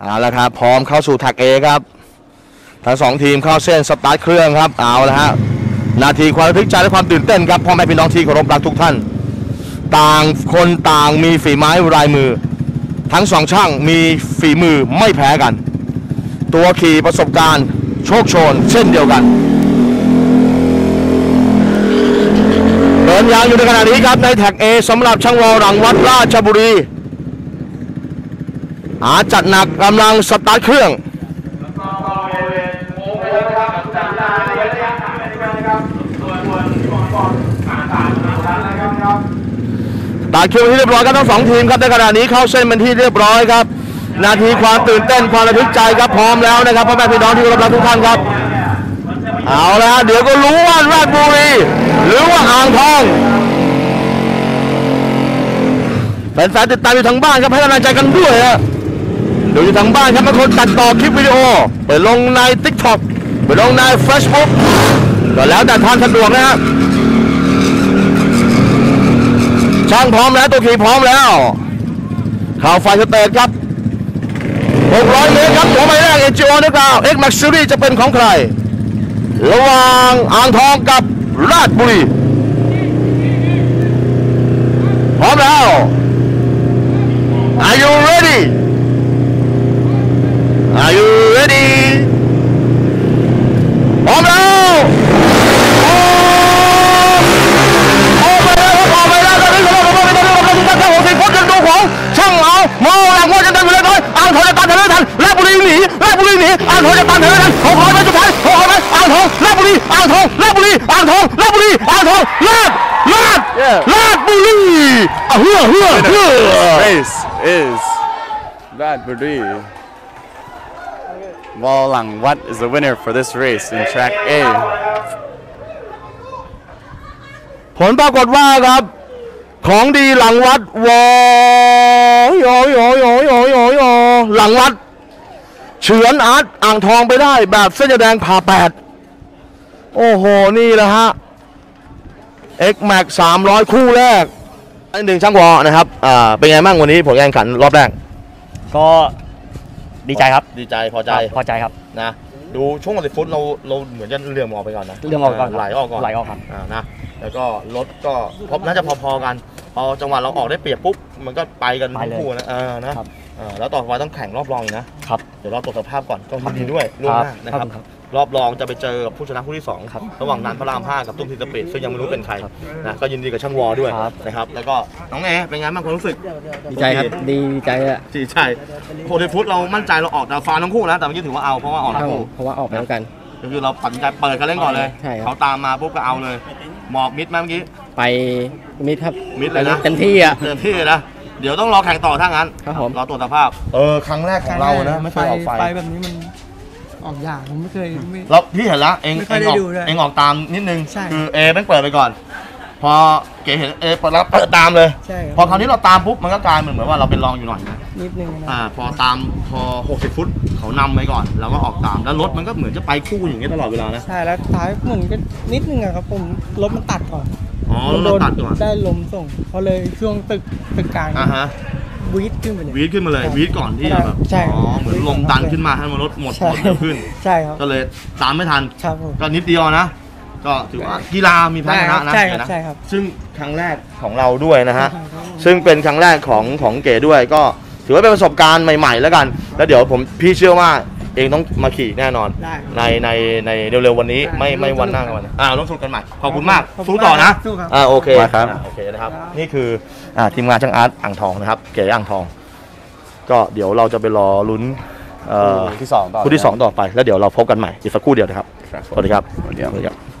เอาละครับพร้อมเข้าสู่ track A ครับทั้งสองทีมเข้าเส้นสตาร์ทเครื่องครับเอาละฮะนาทีความระทึกใจและความตื่นเต้นครับพ่อแม่พี่น้องที่เคารพรักทุกท่าน ต่างคนต่างมีฝีไม้ลายมือ ทั้งสองช่างมีฝีมือไม่แพ้กัน ตัวขี่ประสบการณ์โชกโชน เช่นเดียวกันเดินยางอยู่ในขณะนี้ครับในแท็ก A สำหรับช่างวอหลังวัดราชบุรี หาจัดหนักกำลังสตาร์ทเครื่องตาคิวที่เรียบร้อยครับทั้งสองทีมครับในขณะนี้เข้าเส้นเป็นที่เรียบร้อยครับ นาทีความตื่นเต้นความระทึกใจครับพร้อมแล้วนะครับพ่อแม่พี่น้องที่เคารพรักทุกท่านครับ เอาละฮะเดี๋ยวก็รู้ว่าราชบุรีหรือว่าอ่างทองแฟนๆติดตามอยู่ทางบ้านครับให้กำลังใจกันด้วยฮะ ดูอยู่ทางบ้านครับบางคนตัดต่อคลิปวิดีโอไปลงใน TikTok ไปลงใน Facebook ก็แล้วแต่ท่านสะดวกนะฮะช่างพร้อมแล้วตัวขี่พร้อมแล้วข่าวไฟสเตทครับ 600 เมตรครับหัวหมายแรกเอจิโอนึกเอาเอ็กแม็กซ์ซีรีจะเป็นของใคร ระหว่างอ่างทองกับราชบุรี พร้อมแล้ว Are you ready Are you ready พร้อมแล้วโอ้ ออกไปแล้วครับออกไปแล้วตอนนี้ผมบอกว่าไม่ต้องรีบครับทุกท่านครับผมสิบคนกันดูของช่างเอามองหลังว่าจะได้เวลาน้อยอ่างทองจะตามทันไม่ทันราชบุรีหนีราชบุรีหนี อ่างทองจะตามทันไม่ทันหกร้อยเมตรสุดท้ายหกร้อยเมตรอ่างทองราบุรีอ่างทองราบุรีอ่างทองราบุรีอ่างทองราชราชราชบุรีอะเฮือเฮือเฮือ race is Radbury. Walang Wat is the winner for this race in track A. ผลปรากฏว่าครับ ของดีหลังวัดวอยอยอยอยอยอยอหลังวัด เฉือนอาร์ตอ่างทองไปได้แบบเส้นยาแดงผ่าแปดโอ้โห นี่แหละฮะ X Max 300 คู่แรกอันหนึ่งช่างวอนะครับอ่าเป็นไงบ้างวันนี้ผลการแข่งขันรอบแรก ก็ดีใจครับดีใจพอใจพอใจครับนะดูช่วงสิฟุตเราเราเหมือนจะเลื่อมออกไปก่อนนะเรื่องออกก่อนไหลออกก่อนไหลออกครับอ่านะแล้วก็รถก็พบน่าจะพอๆกัน พอจังหวะเราออกได้เปรียบปุ๊บ มันก็ไปกันไปทั้งเลยคู่นะเออนะครับ เออแล้วต่อไปต้องแข่งรอบรองอีกนะ ครับ เดี๋ยวเราตรวจสภาพก่อนก็ยินดีด้วยล่วงหน้านะครับครับ รอบรองจะไปเจอกับผู้ชนะคู่ที่สองครับระหว่างนันพระรามห้ากับตุ้มทีสปีดซึ่งยังไม่รู้เป็นใครครับนะก็ยินดีกับช่างวอด้วยครับ นะครับแล้วก็น้องเอเป็นไงบ้างความรู้สึกดีใจครับ ดีใจอะดีใจโคเดฟุตเรามั่นใจเราออกดาวฟาทั้งคู่นะแต่เมื่อกี้ถือว่าเอาเพราะว่าออกครัทั้บงผคู่มเพราะว่าออกไปแล้วกัน ก็คือเราตัดสินใจเปิดกันเล่นก่อนเลย ใช่ครับ เขาตามมาปุ๊บก็เอาเลย หมอบมิดไหมเมื่อกี้ ไปมิดครับมิดเลยนะ เต็มที่อะเต็มที่เลยนะ เดี๋ยวต้องรอแข่งต่อถ้างั้นครับผม รอตรวจสภาพ เออครั้งแรกของเรานะไม่เคยออกไฟไฟแบบนี้มันออกยากผมไม่เคยไม่ แล้วพี่เห็นแล้วเองไม่เอค่อยงได้ออกดูด้วยเองออกตามนิดนึง ใช่ คือเอแม่งเปิดไปก่อน พอเก๋เห็นเอเปิดแล้วเปิดตามเลย ใช่ครับพอคราวนี้เราตามปุ๊บมันก็กลายเหมือนเหมือนว่าเราเป็นรองอยู่หน่อยนะนิดนึงนะอ่าพอตามพอ 60 ฟุตเขานำไปก่อนเราก็ออกตามแล้วรถมันก็เหมือนจะไปคู่อย่างนี้ตลอดเวลานะ ใช่แล้วท้ายผมก็นิดนึงอะครับผมรถมันตัดก่อน อ๋อรถเราตัดก่อน ได้ลมส่งเขาเลยช่วงตึกตึกกลางอ่าฮะ วีดขึ้นไปเลย วีดขึ้นมาเลย วีดก่อนที่จะแบบใช่อ๋อ เหมือนลมดันขึ้นมาให้มันลดหมดหใช่มดเร็วขึ้น ใช่ครับ ก็เลยตามไม่ทัน ครับผม ก็นิดเดียวนะ ก็ถือว่ากีฬามีแพ้ชนะนะใช่ครับเก๋นะใช่ครับ ซึ่งครั้งแรกของเราด้วยนะฮะใช่ครับซึ่งเป็นครั้งแรกของของเก๋ด้วยก็ถือว่าเป็นประสบการณ์ใหม่ ๆ แล้วกัน แล้วเดี๋ยวผมพี่เชื่อว่า เองต้องมาขี่แน่นอน ได้ ในในในเร็วๆวันนี้ได้ไม่ไม่ร่วมวันหน้าสนุกกันวันอ่าร่วมสนุกกันใหม่ ขอบคุณมาก ขอบคุณสู้ต่อนะสู้ครับ อ่าโอเคมาครับ อ่าโอเคนะครับครับ นี่คืออ่าทีมงานช่างอาร์ตอ่างทองนะครับ เก๋อ่างทอง ก็เดี๋ยวเราจะไปรอลุ้นเอ่อคู่ที่สองต่อคู่ที่สองต่อไปแล้วเดี๋ยวเราพบกันใหม่อีกสักครู่เดียวนะครับ ครับผมสวัสดีครับ สวัสดีครับสวัสดีครับ